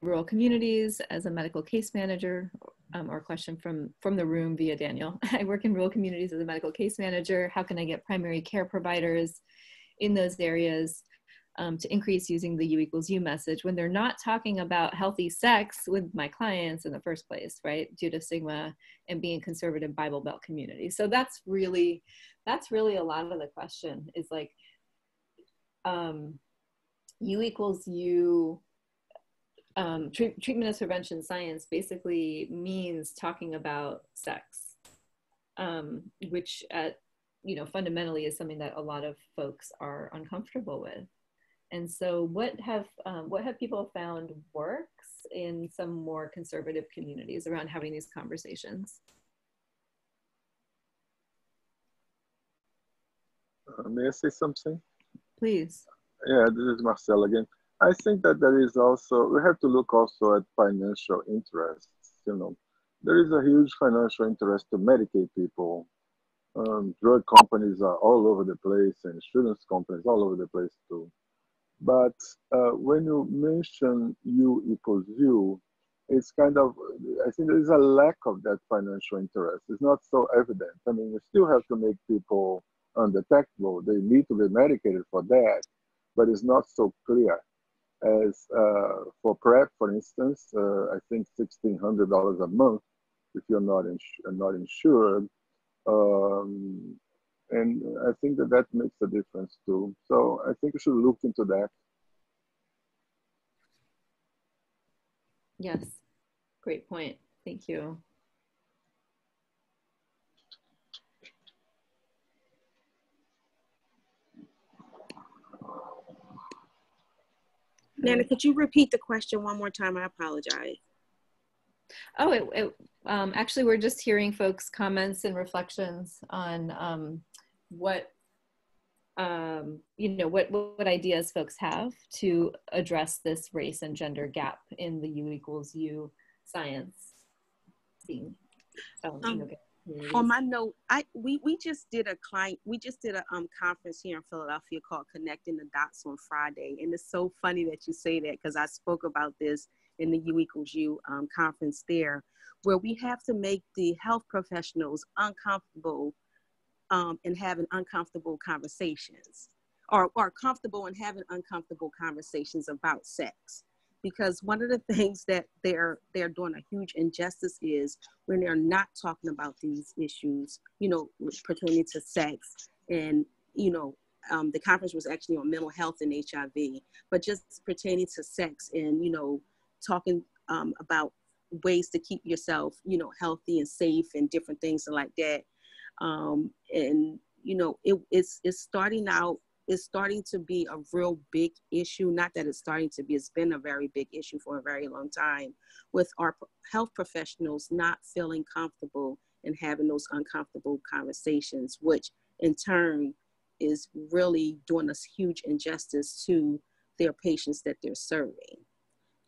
rural communities as a medical case manager, um, or question from, from the room via Daniel. I work in rural communities as a medical case manager. How can I get primary care providers in those areas um, to increase using the U equals U message when they're not talking about healthy sex with my clients in the first place, right? Due to stigma and being conservative Bible Belt community. So that's really, that's really a lot of the question is like, um, U equals U um, treat, treatment as prevention science basically means talking about sex, um, which at you know fundamentally is something that a lot of folks are uncomfortable with. And so, what have um, what have people found works in some more conservative communities around having these conversations? Uh, may I say something? Please. Yeah, this is Marcel again. I think that there is also, we have to look also at financial interests. You know, there is a huge financial interest to medicate people. Um, drug companies are all over the place, and insurance companies all over the place too. But uh, when you mention U equals U, it's kind of, I think there is a lack of that financial interest. It's not so evident. I mean, you still have to make people undetectable. They need to be medicated for that, but it's not so clear as uh, for PrEP, for instance, uh, I think $1,600 a month if you're not, ins- not insured. Um, and I think that that makes a difference too. So I think we should look into that. Yes, great point. Thank you. Naina, could you repeat the question one more time? I apologize. Oh, it, it um, actually, we're just hearing folks' comments and reflections on um, what um, you know what, what ideas folks have to address this race and gender gap in the U equals U science scene. Um, on my note, I we we just did a client we just did a um conference here in Philadelphia called Connecting the Dots on Friday, and it's so funny that you say that because I spoke about this in the U equals U um, conference there, where we have to make the health professionals uncomfortable um, and having uncomfortable conversations, or or comfortable and having uncomfortable conversations about sex because one of the things that they're they're doing a huge injustice is when they're not talking about these issues you know pertaining to sex and you know um, the conference was actually on mental health and hiv but just pertaining to sex and you know talking um, about ways to keep yourself you know healthy and safe and different things like that. Um, and you know it, it's it's starting out is starting to be a real big issue. Not that it's starting to be, it's been a very big issue for a very long time with our health professionals not feeling comfortable and having those uncomfortable conversations, which in turn is really doing us huge injustice to their patients that they're serving.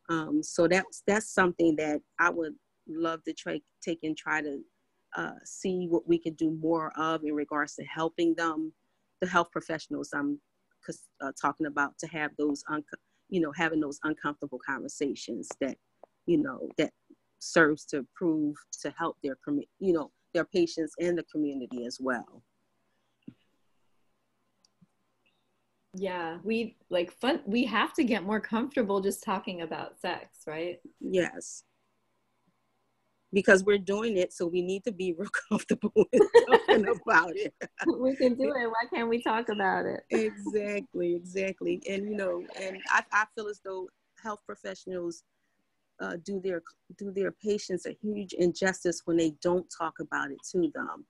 Um, so that's that's something that I would love to try take and try to uh, see what we can do more of in regards to helping them the health professionals I'm uh, talking about to have those, un- you know, having those uncomfortable conversations that, you know, that serves to prove to help their, you know, their patients and the community as well. Yeah, we like fun. We have to get more comfortable just talking about sex, right? Yes because we're doing it, so we need to be real comfortable with talking about it. we can do it. Why can't we talk about it? exactly, exactly. And you know, and I, I feel as though health professionals uh, do their do their patients a huge injustice when they don't talk about it to them,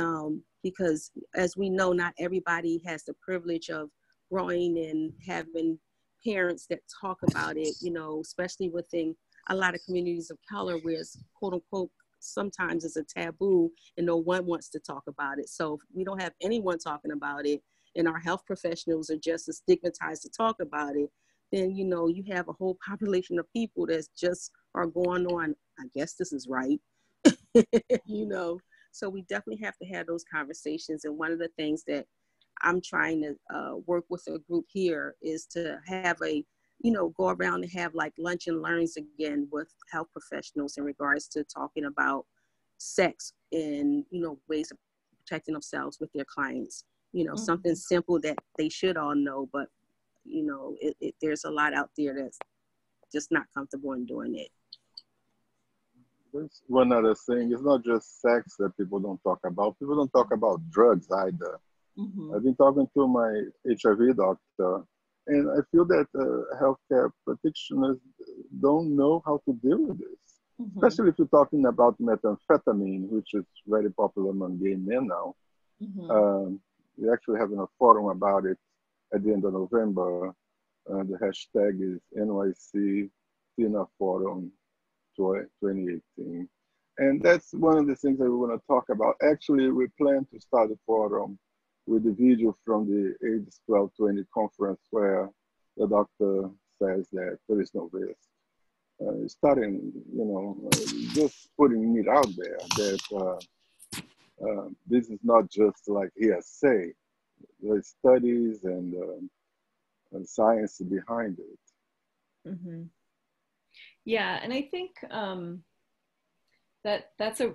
um, because as we know, not everybody has the privilege of growing and having parents that talk about it. You know, especially within a lot of communities of color where it's quote unquote sometimes is a taboo and no one wants to talk about it. So if we don't have anyone talking about it and our health professionals are just as stigmatized to talk about it, then you know you have a whole population of people that's just are going on, I guess this is right. you know. So we definitely have to have those conversations. And one of the things that I'm trying to uh, work with a group here is to have a you know, go around and have like lunch and learns again with health professionals in regards to talking about sex and, you know, ways of protecting themselves with their clients. You know, mm-hmm. something simple that they should all know, but, you know, it, it, there's a lot out there that's just not comfortable in doing it. There's one other thing. It's not just sex that people don't talk about. People don't talk about drugs either. Mm-hmm. I've been talking to my HIV doctor and I feel that uh, healthcare practitioners don't know how to deal with this, mm-hmm. especially if you're talking about methamphetamine, which is very popular among gay men now. Mm-hmm. Um, we're actually having a forum about it at the end of November. Uh, the hashtag is NYC TINA Forum 2018. And that's one of the things that we want to talk about. Actually, we plan to start a forum with the video from the AIDS 1220 conference where the doctor says that there is no risk. Uh, starting, you know, uh, just putting it out there that uh, uh this is not just like hearsay. There's studies and, um, and science behind it. Mm-hmm. Yeah, and I think um, that that's a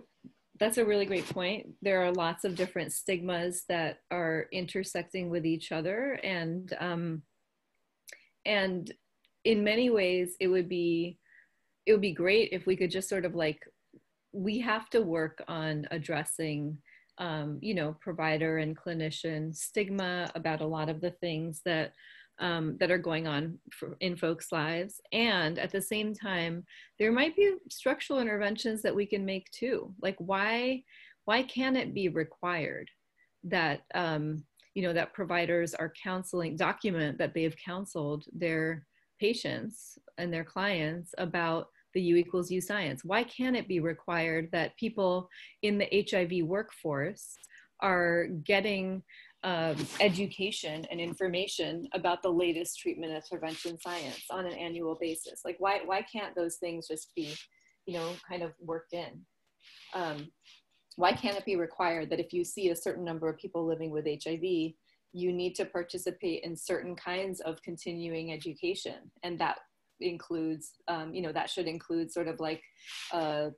that's a really great point. There are lots of different stigmas that are intersecting with each other, and um, and in many ways, it would be it would be great if we could just sort of like we have to work on addressing um, you know provider and clinician stigma about a lot of the things that um, that are going on for, in folks' lives. And at the same time, there might be structural interventions that we can make too. Like why, why can it be required that, um, you know, that providers are counseling, document that they've counseled their patients and their clients about the U equals U science? Why can't it be required that people in the HIV workforce are getting um, education and information about the latest treatment and prevention science on an annual basis. Like, why why can't those things just be, you know, kind of worked in? Um, why can't it be required that if you see a certain number of people living with HIV, you need to participate in certain kinds of continuing education, and that includes, um, you know, that should include sort of like a,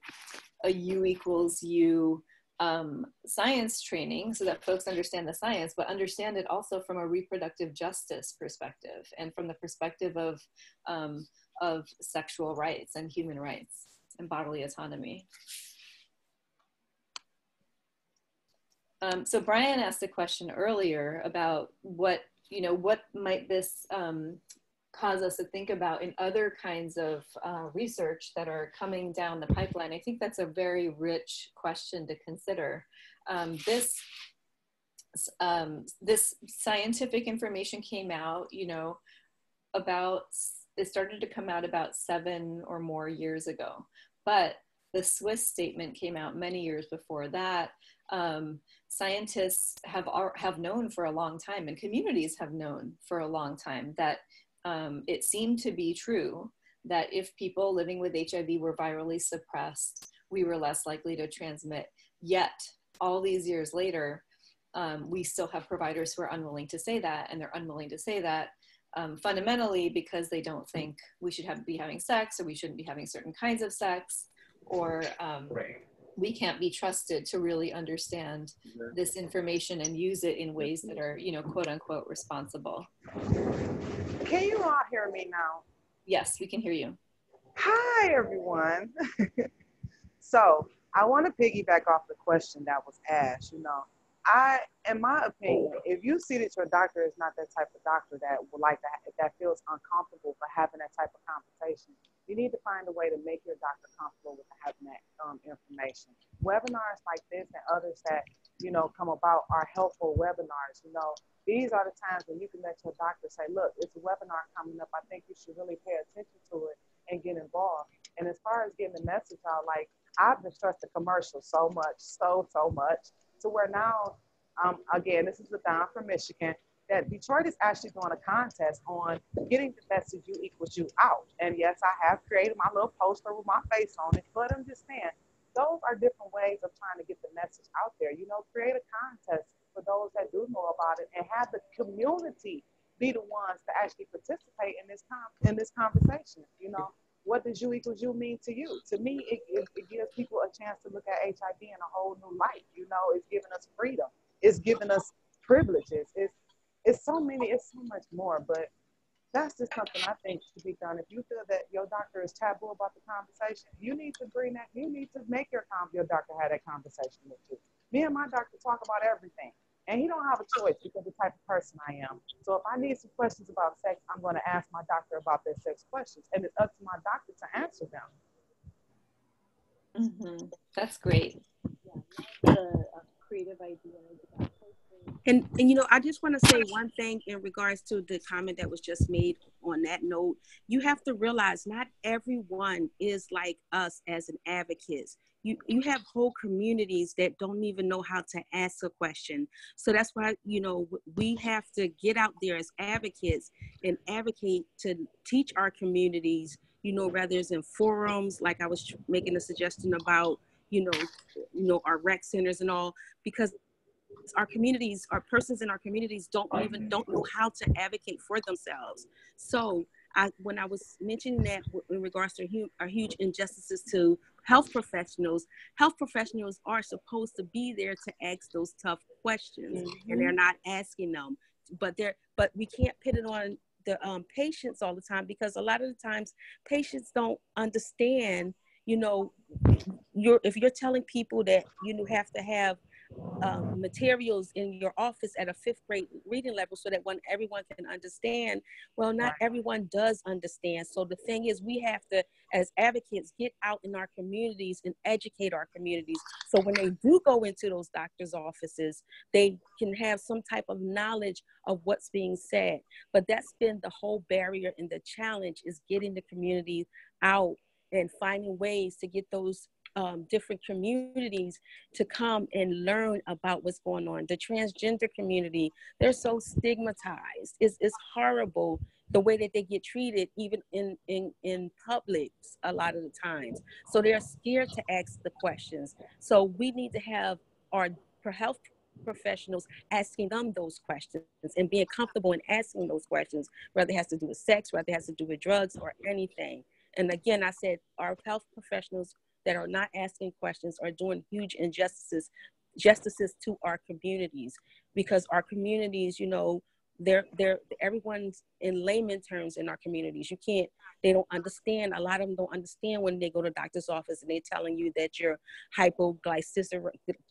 a U equals U um, science training so that folks understand the science, but understand it also from a reproductive justice perspective and from the perspective of, um, of sexual rights and human rights and bodily autonomy. Um, so Brian asked a question earlier about what, you know, what might this um, cause us to think about in other kinds of uh, research that are coming down the pipeline? I think that's a very rich question to consider. Um, this um, this scientific information came out, you know, about it started to come out about seven or more years ago, but the Swiss statement came out many years before that. Um, scientists have have known for a long time, and communities have known for a long time that um, it seemed to be true that if people living with HIV were virally suppressed, we were less likely to transmit. Yet, all these years later, um, we still have providers who are unwilling to say that, and they're unwilling to say that um, fundamentally because they don't think we should have, be having sex or we shouldn't be having certain kinds of sex, or um, right. we can't be trusted to really understand this information and use it in ways that are, you know, quote unquote responsible. Can you all hear me now? Yes, we can hear you. Hi, everyone. so I want to piggyback off the question that was asked. You know, I, in my opinion, if you see that your doctor is not that type of doctor that would like that, that feels uncomfortable for having that type of conversation, you need to find a way to make your doctor comfortable with having that um, information. Webinars like this and others that you know come about are helpful webinars. You know, these are the times when you can let your doctor say, look, it's a webinar coming up. I think you should really pay attention to it and get involved. And as far as getting the message out, like I've been the commercial so much, so, so much, to where now, um, again, this is the Don from Michigan, that Detroit is actually doing a contest on getting the message U equals U out. And yes, I have created my little poster with my face on it, but understand those are different ways of trying to get the message out there. You know, create a contest for those that do know about it and have the community be the ones to actually participate in this com- in this conversation. You know, what does U equals U mean to you? To me, it, it, it, gives people a chance to look at HIV in a whole new light. You know, it's giving us freedom. It's giving us privileges. It's it's so many. It's so much more. But that's just something I think should be done. If you feel that your doctor is taboo about the conversation, you need to bring that. You need to make your your doctor have that conversation with you. Me and my doctor talk about everything. And he don't have a choice because the type of person I am. So if I need some questions about sex, I'm going to ask my doctor about their sex questions, and it's up to my doctor to answer them. Mm-hmm. That's great. Yeah, a creative idea. And, and you know, I just want to say one thing in regards to the comment that was just made on that note. You have to realize not everyone is like us as an advocates you you have whole communities that don't even know how to ask a question so that's why you know we have to get out there as advocates and advocate to teach our communities you know rather in forums like i was making a suggestion about you know you know our rec centers and all because our communities our persons in our communities don't even don't know how to advocate for themselves so I, when I was mentioning that in regards to our huge injustices to health professionals, health professionals are supposed to be there to ask those tough questions, mm-hmm. and they're not asking them. But they're but we can't put it on the um, patients all the time because a lot of the times patients don't understand. You know, you're if you're telling people that you have to have um, materials in your office at a fifth grade reading level so that when everyone can understand well not everyone does understand. So the thing is we have to as advocates get out in our communities and educate our communities. So when they do go into those doctors offices they can have some type of knowledge of what's being said. But that's been the whole barrier and the challenge is getting the community out and finding ways to get those um, different communities to come and learn about what's going on. The transgender community, they're so stigmatized. It's, it's horrible the way that they get treated, even in, in, in public, a lot of the times. So they're scared to ask the questions. So we need to have our health professionals asking them those questions and being comfortable in asking those questions, whether it has to do with sex, whether it has to do with drugs or anything. And again, I said our health professionals that are not asking questions are doing huge injustices justices to our communities because our communities you know they're they're everyone's in layman terms in our communities you can't they don't understand a lot of them don't understand when they go to doctor's office and they're telling you that you're hypoglycemic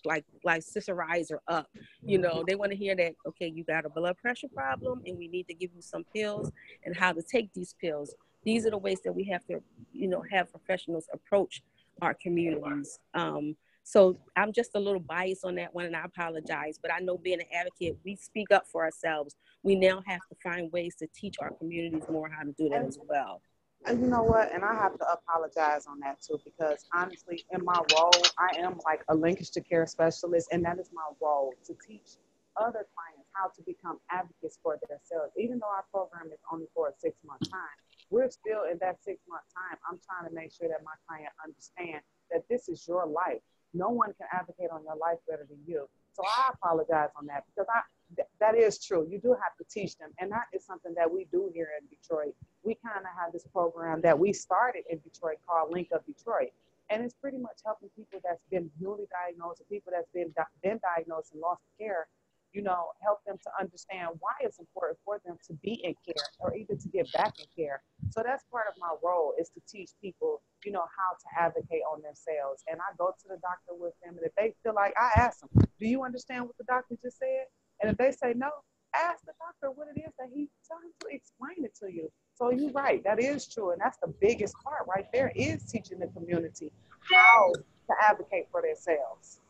like glycerize or up you know they want to hear that okay you got a blood pressure problem and we need to give you some pills and how to take these pills these are the ways that we have to you know have professionals approach our communities. Um, so I'm just a little biased on that one, and I apologize. But I know being an advocate, we speak up for ourselves. We now have to find ways to teach our communities more how to do that as well. And you know what? And I have to apologize on that too, because honestly, in my role, I am like a linkage to care specialist, and that is my role to teach other clients how to become advocates for themselves. Even though our program is only for a six month time, we're still in that six month time. I'm trying to make sure that my client understand that this is your life. No one can advocate on your life better than you. So I apologize on that because I th- that is true. You do have to teach them, and that is something that we do here in Detroit. We kind of have this program that we started in Detroit called Link Up Detroit, and it's pretty much helping people that's been newly diagnosed or people that's been been diagnosed and lost care you know, help them to understand why it's important for them to be in care or even to get back in care. So that's part of my role is to teach people, you know, how to advocate on themselves. And I go to the doctor with them, and if they feel like I ask them, "Do you understand what the doctor just said?" And if they say no, ask the doctor what it is that he's trying to explain it to you. So you're right, that is true, and that's the biggest part right there is teaching the community how to advocate for themselves.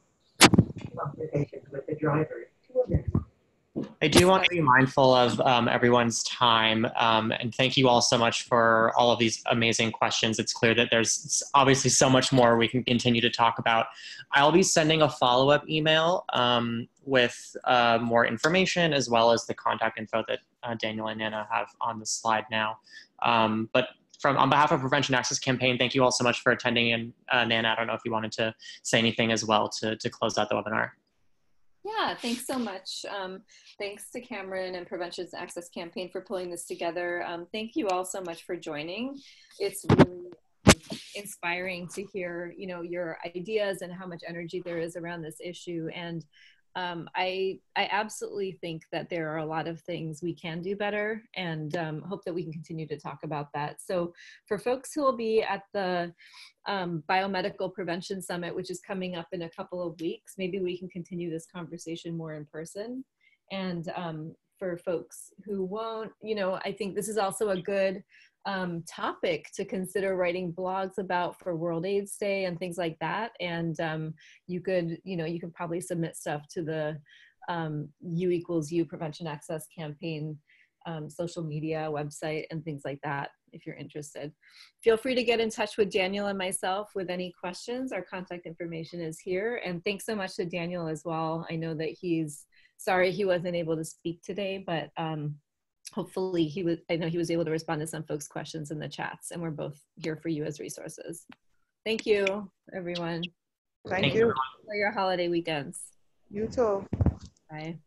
With the I do want to be mindful of um, everyone's time um, and thank you all so much for all of these amazing questions. It's clear that there's obviously so much more we can continue to talk about. I'll be sending a follow up email um, with uh, more information as well as the contact info that uh, Daniel and Naina have on the slide now. Um, but from on behalf of Prevention Access Campaign, thank you all so much for attending. And uh, Naina, I don't know if you wanted to say anything as well to, to close out the webinar. Yeah, thanks so much. Um, thanks to Cameron and Prevention Access Campaign for pulling this together. Um, thank you all so much for joining. It's really inspiring to hear, you know, your ideas and how much energy there is around this issue. And um, I, I absolutely think that there are a lot of things we can do better and um, hope that we can continue to talk about that. So for folks who will be at the um, Biomedical Prevention Summit, which is coming up in a couple of weeks, maybe we can continue this conversation more in person. And um, for folks who won't, you know, I think this is also a good um, topic to consider writing blogs about for World AIDS Day and things like that. And um, you could, you know, you could probably submit stuff to the um, U equals U Prevention Access Campaign um, social media website and things like that if you're interested. Feel free to get in touch with Daniel and myself with any questions. Our contact information is here. And thanks so much to Daniel as well. I know that he's sorry he wasn't able to speak today, but um, hopefully he was, I know he was able to respond to some folks' questions in the chats and we're both here for you as resources. Thank you, everyone. Thank, Thank you. For your holiday weekends. You too. Bye.